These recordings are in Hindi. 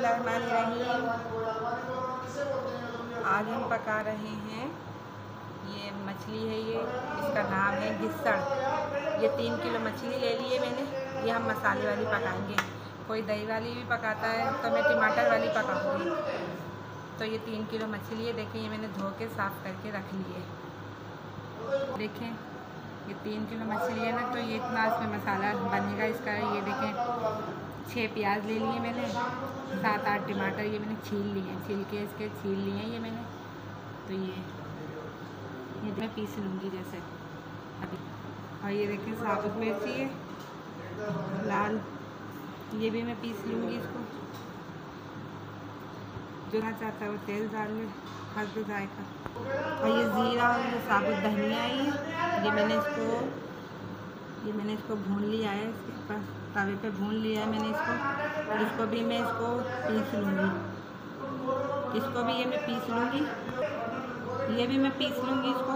बिस्मिल्लाहिर्रहमानिर्रहीम आज हम पका रहे हैं। ये मछली है ये। इसका नाम है गिस्सड़। ये तीन किलो मछली ले लिए मैंने। ये हम मसाले वाली पकाएँगे। कोई दही वाली भी पकाता है तो मैं टमाटर वाली पकाऊँगी। तो ये तीन किलो मछली है। देखें, ये मैंने धो के साफ़ करके रख ली है देखें, ये तीन किलो मछली है ना तो ये इतना इसमें मसाला बनेगा इसका। ये देखें छः प्याज ले लिए मैंने, सात आठ टमाटर ये मैंने छील लिए छील के इसके छील लिए ये मैंने। तो ये ये मैं पीस लूँगी जैसे। अभी। और ये देखिए साबुत मिर्ची है लाल। ये भी मैं पीस लूँगी इसको। जो ना चाहता है वो तेल डाल ले हल्द जायका। और ये ज़ीरा और ये साबुत धनिया है ये। मैंने इसको, ये मैंने इसको भून लिया है इसके ऊपर तवे पे भून लिया है मैंने इसको इसको भी मैं इसको पीस लूँगी। इसको भी ये मैं पीस लूँगी। ये भी मैं पीस लूँगी इसको।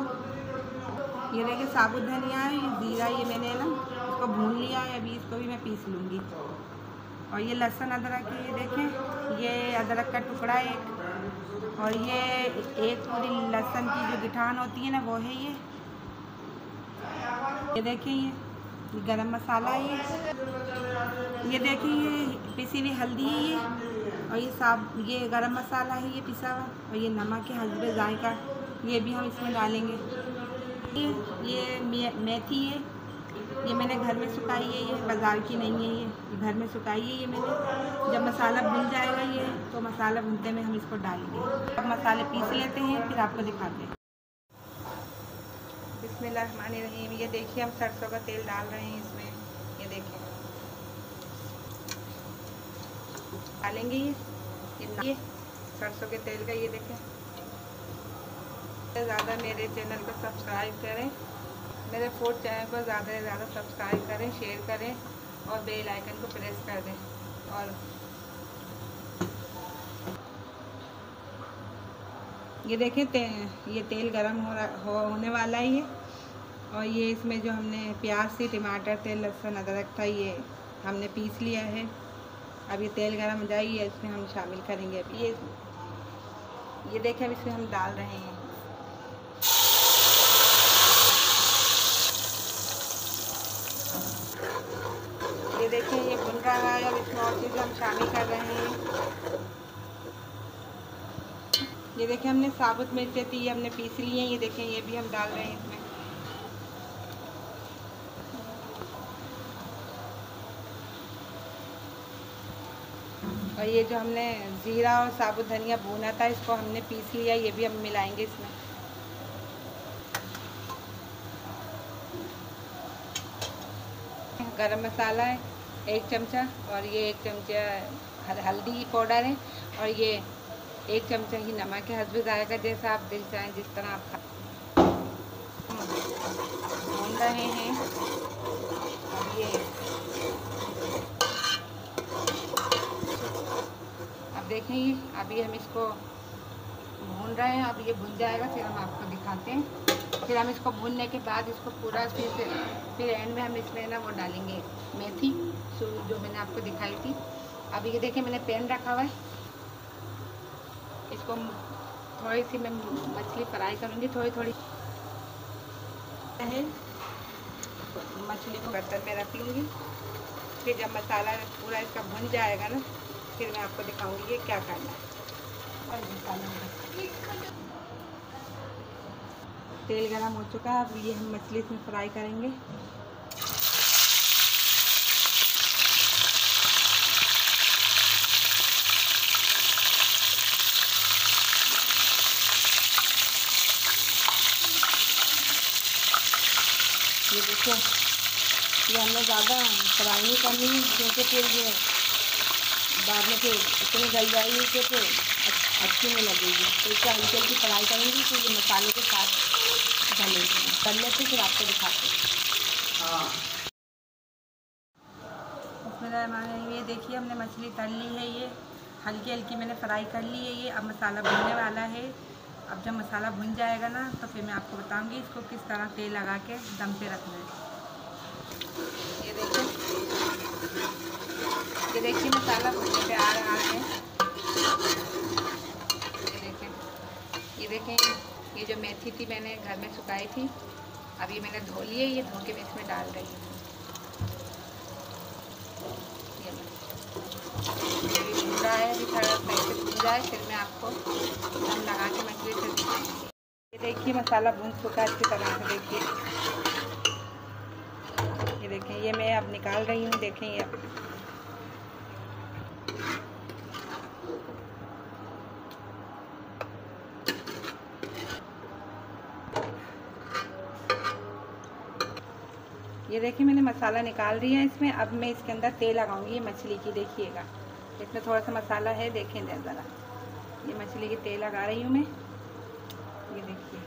ये देखिए साबुत धनिया है ज़ीरा ये मैंने ना, इसको भून लिया है, अभी इसको भी मैं पीस लूँगी। और ये लहसुन अदरक ये देखें, ये अदरक का टुकड़ा है एक। और ये एक पूरी लहसुन की जो गिठान होती है ना, वो है ये। ये देखें ये। गरम मसाला है ये। देखिए, ये पिसी हुई हल्दी है ये, और ये साब ये गरम मसाला है ये पिसा हुआ, और ये नमक है हल्दी जायका ये भी हम इसमें डालेंगे। ये ये मेथी है, ये मैंने घर में सुखाई है, ये बाज़ार की नहीं है ये, घर में सुखाई है ये मैंने। जब मसाला भुन जाएगा ये तो मसाला भुनते में हम इसको डालेंगे। अब मसाले पीस लेते हैं, फिर आपको दिखाते हैं। बिस्मिल्लाहिर्रहमानिर्रहीम, ये देखिए हम सरसों का तेल डाल रहे हैं इसमें। ये देखिए। डालेंगे ये? ये सरसों के तेल का, ये देखें ज़्यादा मेरे चैनल को सब्सक्राइब करें। मेरे फोर्थ चैनल को ज़्यादा से ज़्यादा सब्सक्राइब करें शेयर करें और बेल आइकन को प्रेस कर दें। और ये देखें ते, ये तेल गरम हो रहा हो, होने वाला ही है। और ये इसमें जो हमने प्याज से टमाटर तेल लहसुन अदरक था ये हमने पीस लिया है। अब ये तेल गरम हो जाइए इसमें हम शामिल करेंगे अभी। ये ये देखें अब इसमें हम डाल रहे हैं। ये देखें ये भुन रहा है अब इसमें और चीज़ें हम शामिल कर रहे हैं। ये देखें, हमने साबुत मिर्चें थी ये हमने पीस ली हैं, ये देखें, ये भी हम डाल रहे हैं इसमें। और ये जो हमने ज़ीरा और साबुत धनिया भूना था, इसको हमने पीस लिया, ये भी हम मिलाएँगे इसमें। गरम मसाला है, एक चमचा, और ये एक चमचा हल्दी पाउडर है, और ये एक चमचा ही नमक है, हसबी जाएगा जैसा आप दिल चाहें, जिस तरह आप खा भून रहे हैं। और ये अब देखेंगे अभी हम इसको भून रहे हैं। अब ये भुन जाएगा, फिर हम आपको दिखाते हैं। फिर हम इसको भूनने के बाद इसको पूरा फिर से फिर एंड में हम इसमें ना वो डालेंगे मेथी, जो मैंने आपको दिखाई थी। अभी ये देखिए मैंने पैन रखा हुआ है। इसको थोड़ी सी मैं मछली फ्राई करूँगी, थोड़ी थोड़ी। मछली को बर्तन में रख लूँगी। फिर जब मसाला पूरा इसका भुन जाएगा ना, फिर मैं आपको दिखाऊँगी ये क्या करना है। तेल गरम हो चुका है, अब ये हम मछली इसमें फ्राई करेंगे। ये देखो ये हमने ज़्यादा फ्राई नहीं करनी क्योंकि फिर ये बाद में फिर इतनी गल जाएगी कि फिर अच्छी नहीं लगेगी। तो इसे हल्की हल्की फ्राई करेंगी तो ये मसाले के साथ डलेगी। कर लेते फिर आपको दिखाते हैं। उसमें ये देखिए हमने मछली तल ली है ये। हल्की हल्की मैंने फ्राई कर ली है ये। अब मसाला भुनने वाला है। अब जब मसाला भुन जाएगा ना तो फिर मैं आपको बताऊँगी इसको किस तरह तेल लगा के दम पे रखना है। ये देखिए। ये देखिए, मसाला भुनने पे आ रहा है। ये देखिए। ये देखें ये जो मेथी थी मैंने घर में सुखाई थी, अब ये मैंने धो लिए ये धो के मैं इसमें डाल रही हूँ। है, अभी थोड़ा सही से भून जाए, फिर मैं आपको हम लगा के मछली से ये देखिए, मसाला भून चुका अच्छी तरह से देखिए। ये देखें ये मैं अब निकाल रही हूँ, देखें ये। अब ये देखिए, मैंने मसाला निकाल दिया है इसमें। अब मैं इसके अंदर तेल लगाऊँगी मछली की, देखिएगा। इसमें थोड़ा सा मसाला है, देखें ज़रा। ये मछली की तेल लगा रही हूँ मैं। ये देखिए।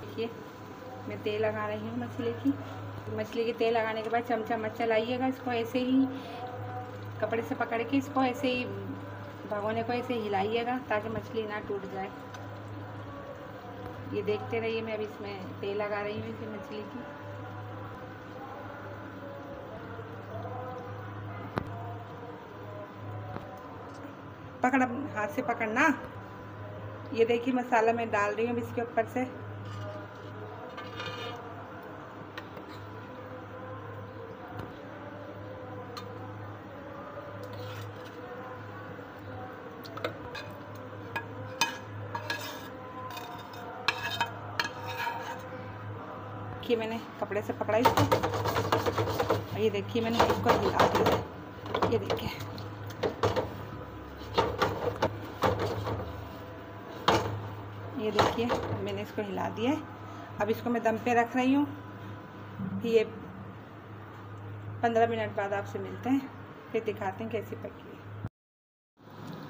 देखिए, मैं तेल लगा रही हूँ मछली की। मछली के तेल लगाने के बाद चमचा मत चलाइएगा इसको, ऐसे ही कपड़े से पकड़ के इसको ऐसे ही, भगोने को ऐसे हिलाइएगा ताकि मछली ना टूट जाए। ये देखते रहिए, मैं अभी इसमें तेल लगा रही हूँ इसे मछली की। पकड़, हाथ से पकड़ना। ये देखिए मसाला मैं डाल रही हूँ इसके ऊपर से। देखिए मैंने कपड़े से पकड़ा इसको। ये देखिए मैंने इसको हिला दिया। ये देखिए। ये देखिए, मैंने इसको हिला दिया है। अब इसको मैं दम पे रख रही हूँ। ये पंद्रह मिनट बाद आपसे मिलते हैं, फिर दिखाते हैं कैसी पकी है।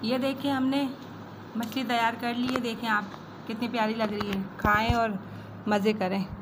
ये देखिए, हमने मछली तैयार कर ली है। देखें आप, कितनी प्यारी लग रही है। खाएँ और मज़े करें।